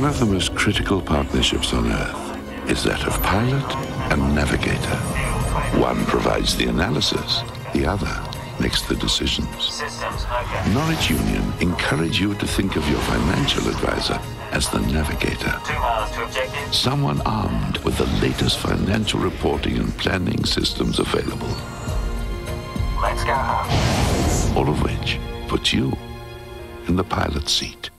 One of the most critical partnerships on Earth is that of pilot and navigator. One provides the analysis, the other makes the decisions. Norwich Union encourage you to think of your financial advisor as the navigator. Someone armed with the latest financial reporting and planning systems available. All of which puts you in the pilot seat.